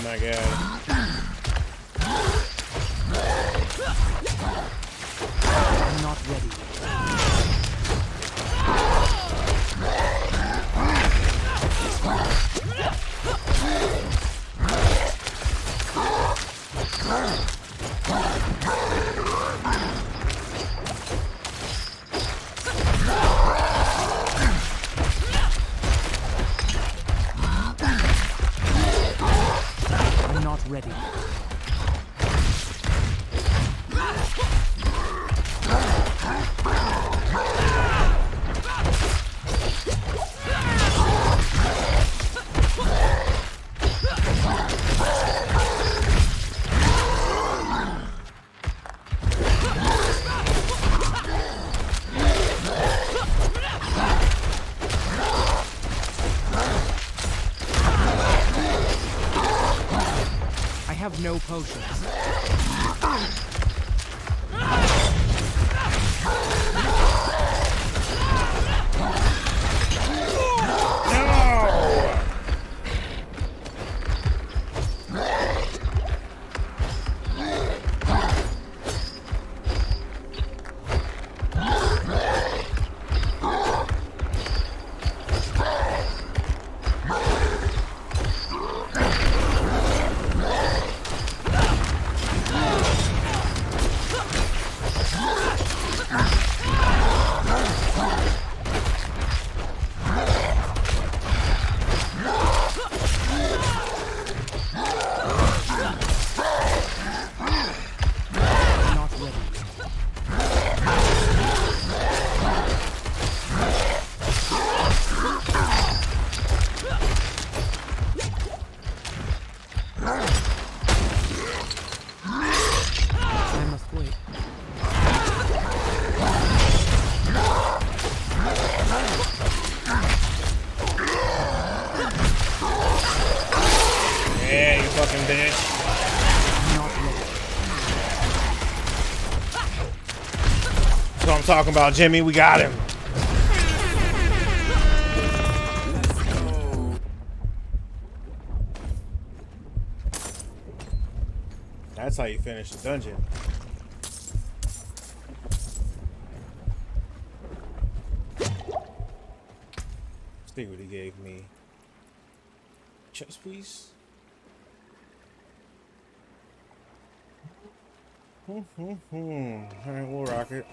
Oh my god. I'm not ready. Ready. Have no potions. Fucking bitch. That's what I'm talking about, Jimmy. We got him. That's how you finish the dungeon. See what he gave me. Chest piece. Hmm, hmm, hmm. Alright, we'll rock it.